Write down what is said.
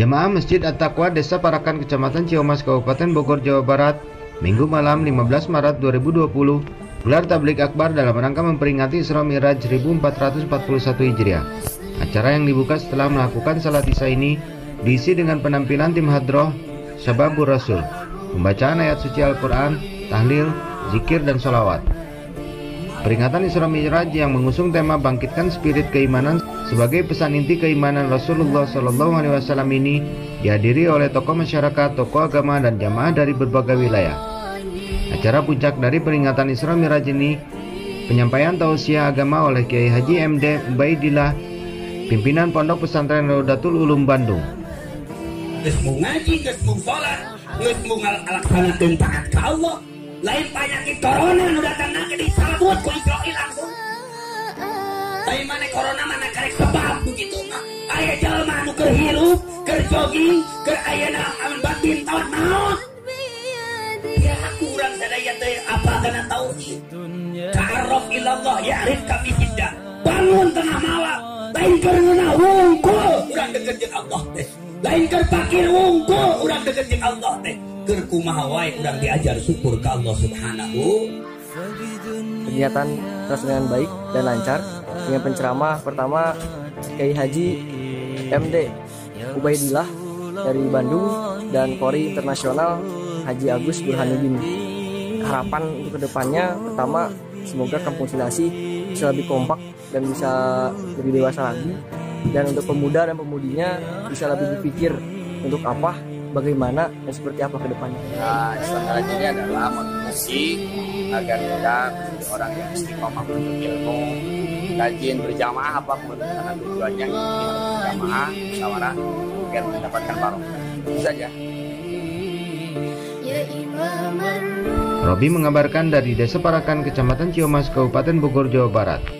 Jemaah Masjid At-Taqwa Desa Parakan Kecamatan Ciamas Kabupaten Bogor Jawa Barat Minggu malam 15 Maret 2020 gelar tablik akbar dalam rangka memperingati Isra Miraj 1441 Hijriah. Acara yang dibuka setelah melakukan salat isya ini diisi dengan penampilan tim hadroh Sababur Rasul, pembacaan ayat suci Al-Quran, tahlil, zikir, dan sholawat. Peringatan Isra Mi'raj yang mengusung tema bangkitkan spirit keimanan sebagai pesan inti keimanan Rasulullah Shallallahu Alaihi Wasallam ini dihadiri oleh tokoh masyarakat, tokoh agama, dan jamaah dari berbagai wilayah. Acara puncak dari peringatan Isra Mi'raj ini penyampaian tausiah agama oleh Kiai Haji MD Ubaidillah, pimpinan Pondok Pesantren Raudatul Ulum Bandung. Geus ngaji, geus sholat, geus ngalaksanakeun taat ka Allah lain penyakit corona nu datang ke di salabut ku Israel langsung. Tapi mana corona mana karek sebab begitu mah aya jalma nu keur hirup keur jogging keur ayeuna batin tawat naon ya aku urang sadaya teh apa kana tauhid ta'arraf ilallah ya'rif kami hiddah bangun tengah malam. Lain keur wungkul. Urang deket Allah teh. Lain keur pakir wungkul. Urang deket Allah teh keur kumaha wae urang diajar syukur ke Allah Subhanahu. Kegiatan terus dengan baik dan lancar dengan penceramah pertama Kiai Haji MD Ubaidillah dari Bandung dan Polri Internasional Haji Agus Burhanuddin. Harapan untuk ke depannya pertama semoga kampung Silasi bisa lebih kompak dan bisa lebih dewasa lagi. Dan untuk pemuda dan pemudinya bisa lebih berpikir untuk apa bagaimana dan seperti apa ke depannya. Nah, Islam ini adalah motivasi agar kita menjadi orang yang istiqomah menuntut ilmu, rajin berjamaah apa pun karena tujuannya kita berjamaah, musyawarah agar mendapatkan barokah. Itu saja. Robi mengabarkan dari Desa Parakan, Kecamatan Ciomas, Kabupaten Bogor, Jawa Barat.